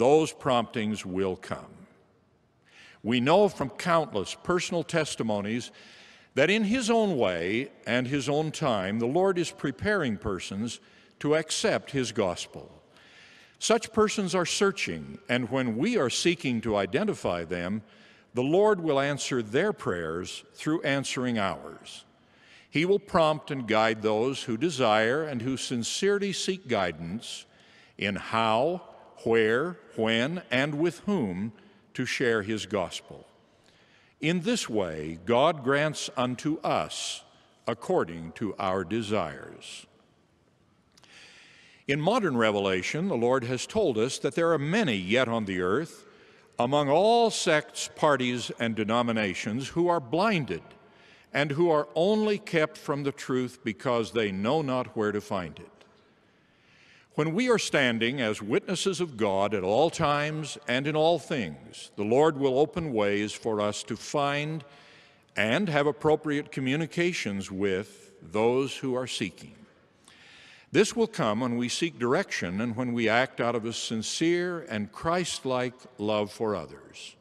those promptings will come. We know from countless personal testimonies that in His own way and His own time, the Lord is preparing persons to accept His gospel. Such persons are searching, and when we are seeking to identify them, the Lord will answer their prayers through answering ours. He will prompt and guide those who desire and who sincerely seek guidance in how, where, when, and with whom to share His gospel. In this way, God grants unto us according to our desires. In modern revelation, the Lord has told us that there are many yet on the earth, among all sects, parties, and denominations, who are blinded and who are only kept from the truth because they know not where to find it. When we are standing as witnesses of God at all times and in all things, the Lord will open ways for us to find and have appropriate communications with those who are seeking. This will come when we seek direction and when we act out of a sincere and Christ like love for others.